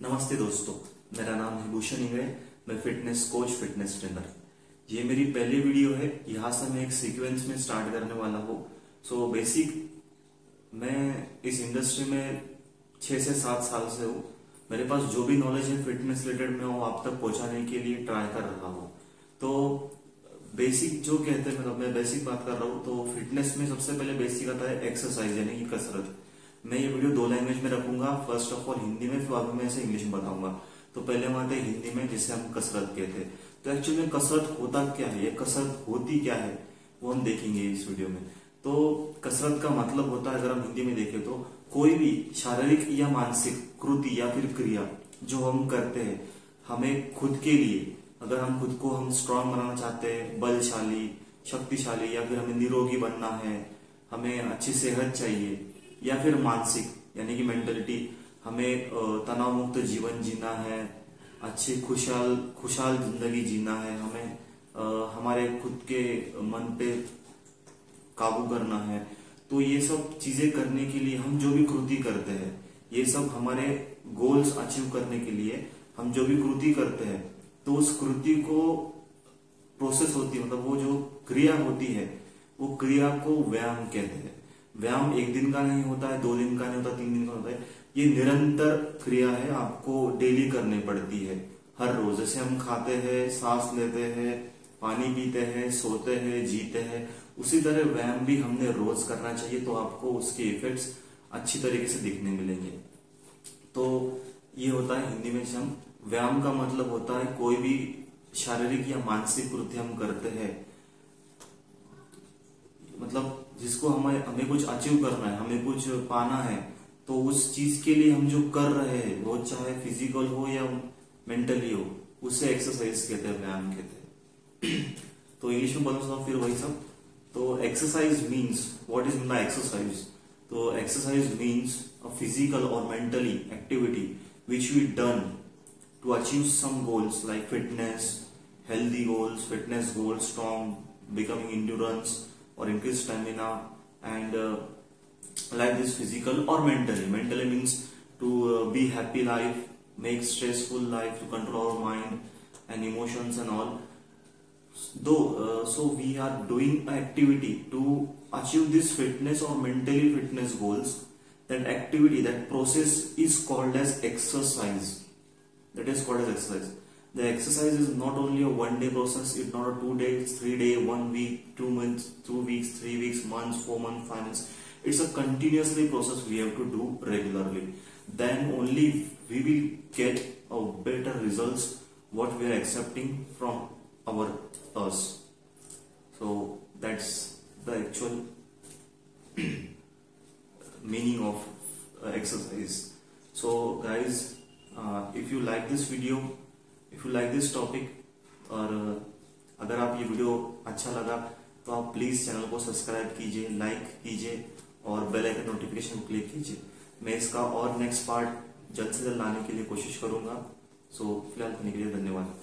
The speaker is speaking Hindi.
नमस्ते दोस्तों मेरा नाम है भूषण इंगड़े मैं फिटनेस कोच फिटनेस ट्रेनर ये मेरी पहली वीडियो है यहाँ से मैं एक सीक्वेंस में स्टार्ट करने वाला हूँ। सो so, बेसिक मैं इस इंडस्ट्री में छह से सात साल से हूँ। मेरे पास जो भी नॉलेज है फिटनेस रिलेटेड मैं वो आप तक पहुँचाने के लिए ट्राई कर रहा हूँ। तो बेसिक जो कहते हैं मतलब मैं बेसिक बात कर रहा हूँ तो फिटनेस में सबसे पहले बेसिक आता है एक्सरसाइज यानी कि कसरत। मैं ये वीडियो दो लैंग्वेज में रखूँगा फ़र्स्ट ऑफ़ ऑल हिंदी में, फिर बाद में इसे इंग्लिश में बताऊँगा। तो पहले हम आते हैं हिंदी में, जिसे हम कसरत कहते हैं। तो एक्चुअली में कसरत होता क्या है, ये कसरत होती क्या है, वो हम देखेंगे इस वीडियो में। तो कसरत का मतलब होता है, अगर हम हिंदी में देखें तो कोई भी शारीरिक या मानसिक कृति या फिर क्रिया जो हम करते हैं, हमें खुद के लिए, अगर हम खुद को हम स्ट्रांग बनाना चाहते हैं, बलशाली, शक्तिशाली, या फिर हमें निरोगी बनना है, हमें अच्छी सेहत चाहिए या फिर मानसिक यानी कि मेंटलिटी हमें तनाव मुक्त जीवन जीना है अच्छी खुशहाल खुशहाल ज़िंदगी जीना है हमें आ, हमारे खुद के मन पे काबू करना है। तो ये सब चीज़ें करने के लिए हम जो भी कृति करते हैं ये सब हमारे गोल्स अचीव करने के लिए हम जो भी कृति करते हैं तो उस कृति को प्रोसेस होती है मतलब वो जो क्रिया होती है वो क्रिया को व्यायाम कहते हैं। व्यायाम एक दिन का नहीं होता है, दो दिन का नहीं होता, तीन दिन का होता है। ये निरंतर क्रिया है, आपको डेली करनी पड़ती है। हर रोज, जैसे हम खाते हैं, सांस लेते हैं, पानी पीते हैं, सोते हैं, जीते हैं, उसी तरह व्यायाम भी हमने रोज करना चाहिए तो आपको उसके इफेक्ट्स अच्छी तरीके से दिखने मिलेंगे। तो ये होता है हिंदी में हम व्यायाम का मतलब होता है कोई भी शारीरिक या मानसिक कृत्य हम करते हैं जिसको हमें हमें कुछ अचीव करना है, हमें कुछ पाना है तो उस चीज़ के लिए हम जो कर रहे हैं, वो चाहे फ़िज़िकल हो या मेंटली हो, उसे एक्सरसाइज कहते हैं, व्यायाम कहते हैं। तो इंग्लिश में बोलना फिर वही सब। तो exercise means what is by exercise तो एक्सरसाइज मीन्स अ फ़िज़िकल और mentally activity which we done to achieve some goals like fitness healthy goals, fitness goals, strong, becoming endurance or increased stamina and uh, like this physical or mentally. Mentally means to uh, be happy life make stressful life to control our mind and emotions and all. Though uh, so we are doing an activity to achieve this fitness or mentally fitness goals that activity that process is called as exercise. That is called as exercise the exercise is not only a one day process it's not a two days three day one week two months two weeks three weeks months four months five months. It's a continuously process we have to do regularly. Then only we will get a better results what we are accepting from our us so that's the actual meaning of uh, exercise. So guys uh, if you like this video if you like this topic और अगर आप ये वीडियो अच्छा लगा तो आप प्लीज़ चैनल को सब्सक्राइब कीजिए लाइक कीजिए, और बेल आइकन नोटिफिकेशन क्लिक कीजिए। मैं इसका और नेक्स्ट पार्ट जल्द से जल्द लाने के लिए कोशिश करूँगा। सो फ़िलहाल के लिए धन्यवाद।